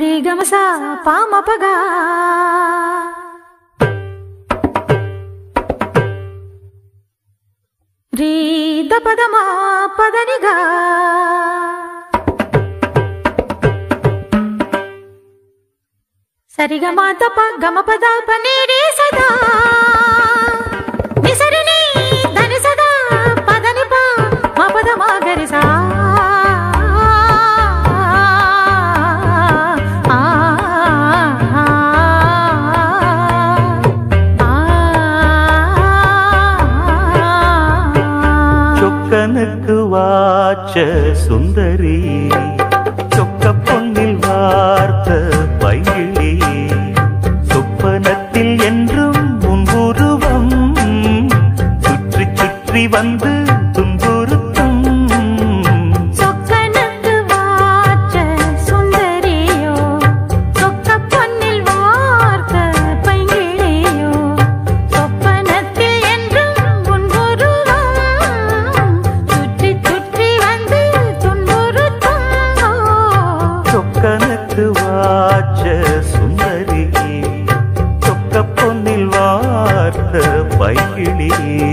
రేగమసా పామపగా రీ దపదమా పదనిగా. సరిగమా తప గమ పద పనేరే సదా. கண்ணனுக்கு வாச்ச சுந்தரி சொக்க பொன்னில் வார்த்த பையில் ராஜ சுந்தரியே சொக்க பொன்னில் வார்த்த பைகிழியே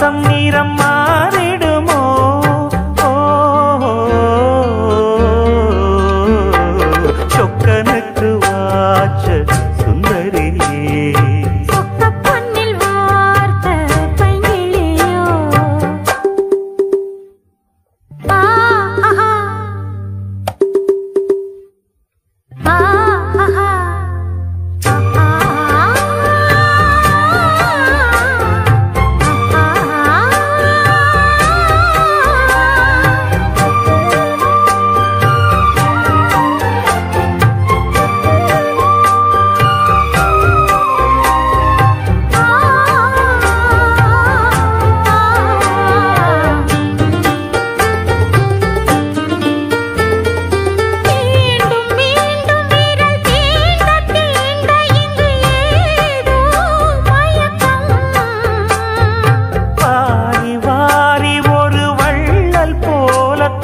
some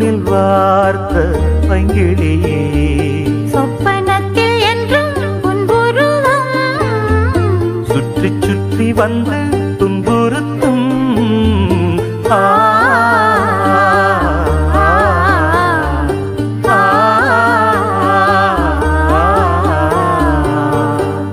கண்ணில் வார்த்த பங்கிழியே சொப்பனத்தில் என்றும் சுற்றி சுற்றி வந்து